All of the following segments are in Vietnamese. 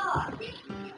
Come on.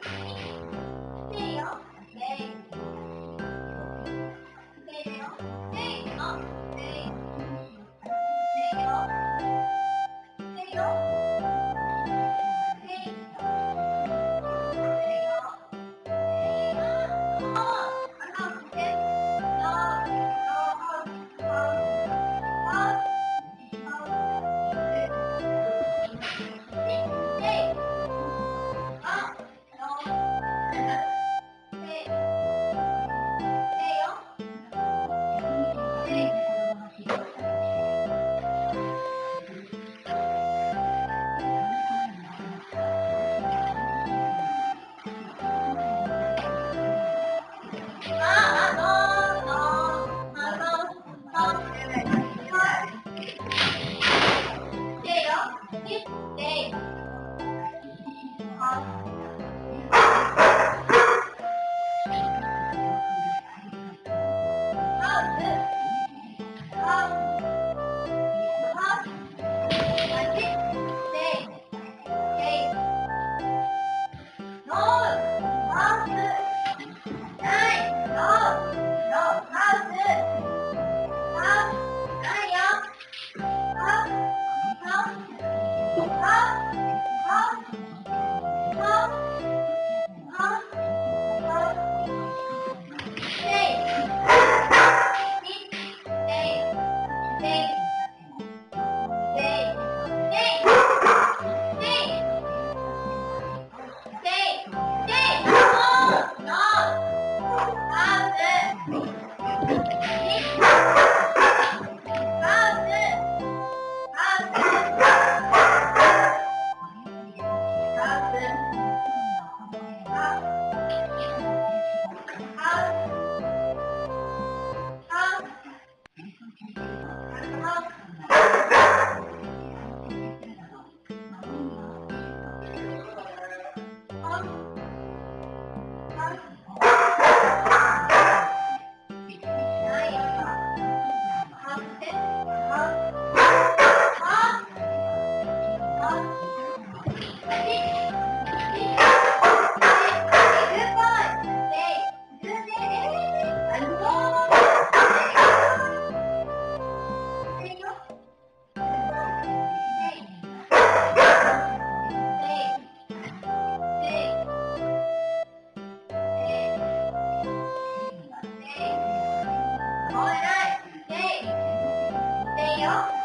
い。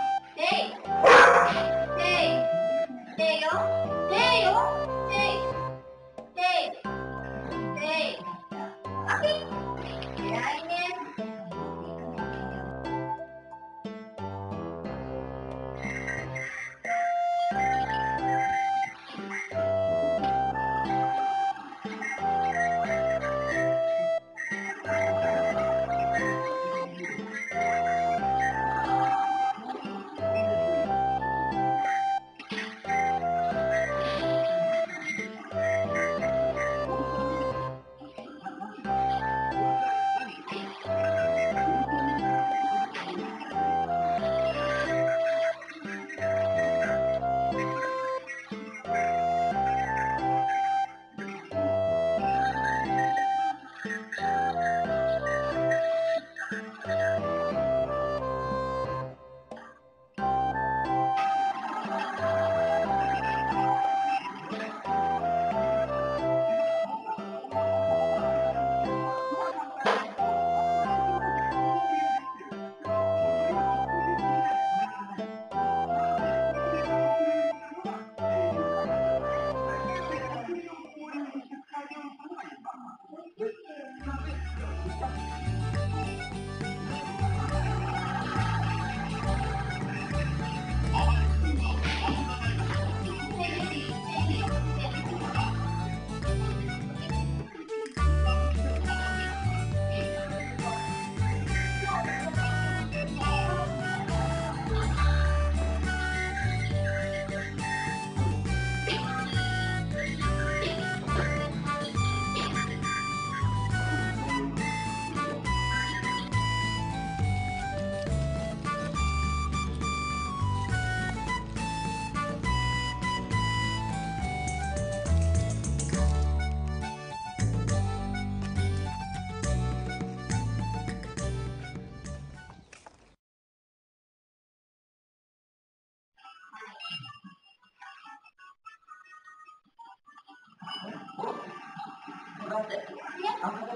Không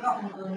có cái người